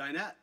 Dinette?